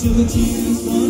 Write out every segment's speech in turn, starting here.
till the tears run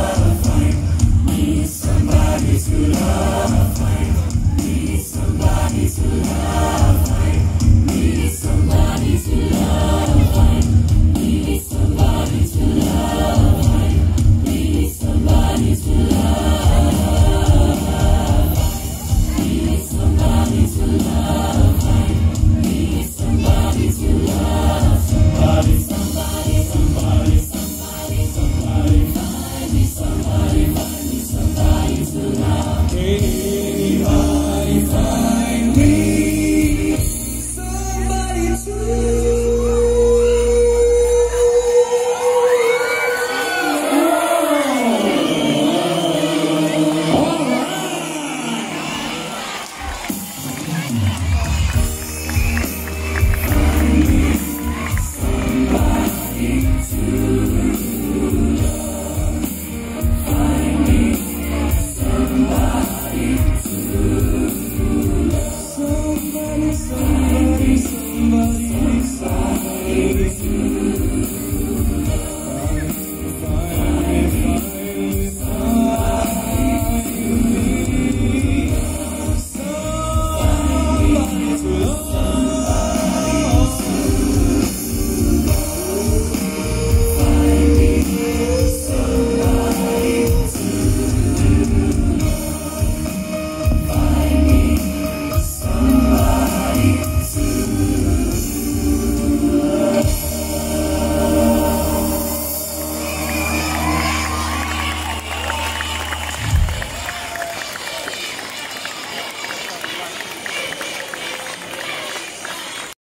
Thank you.